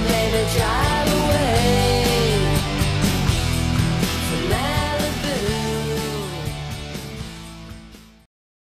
love, let it drive.